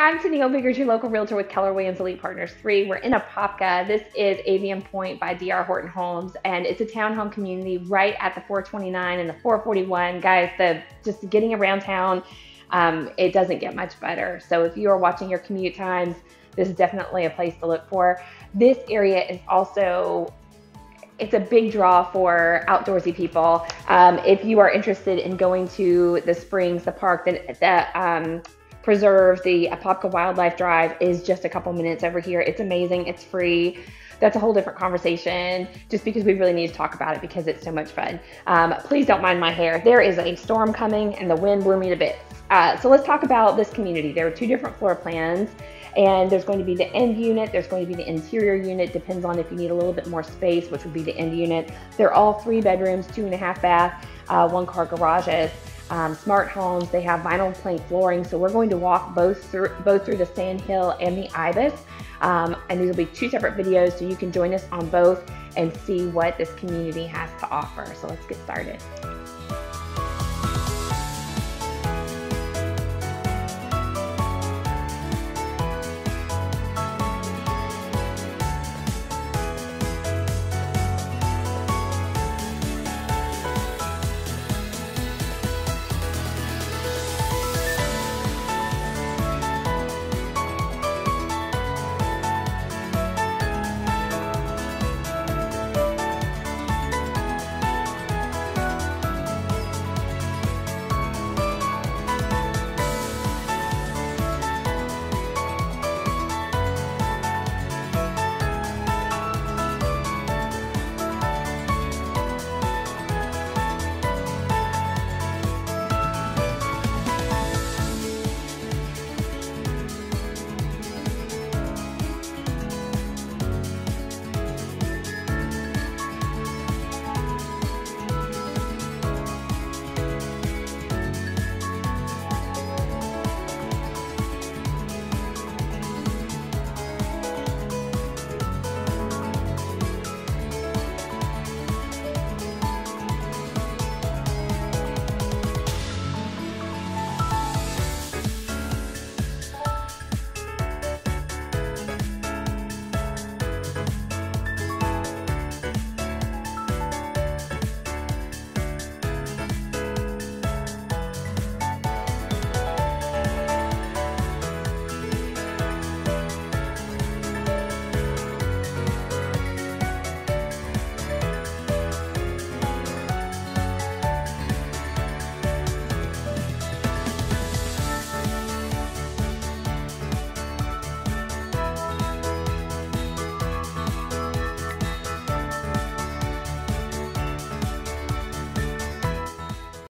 I'm Tennille Biggers, your local realtor with Keller Williams Elite Partners 3. We're in Apopka. This is Avian Pointe by DR Horton Homes, and it's a townhome community right at the 429 and the 441. Guys, the just getting around town, um, it doesn't get much better. So if you are watching your commute times, this is definitely a place to look for. This area is also it's a big draw for outdoorsy people. Um, if you are interested in going to the springs, the park, the, the um, preserve, the Apopka Wildlife Drive is just a couple minutes over here. It's amazing. It's free. That's a whole different conversation just because we really need to talk about it because it's so much fun. Um, please don't mind my hair. There is a storm coming and the wind blew me to bits. Uh, so let's talk about this community. There are two different floor plans and there's going to be the end unit, there's going to be the interior unit, depends on if you need a little bit more space, which would be the end unit. They're all three bedrooms, two and a half bath, uh, one car garages um, smart homes. They have vinyl plank flooring. So we're going to walk both through both through the Sandhill and the Ibis. Um, and these will be two separate videos, so you can join us on both and see what this community has to offer. So let's get started.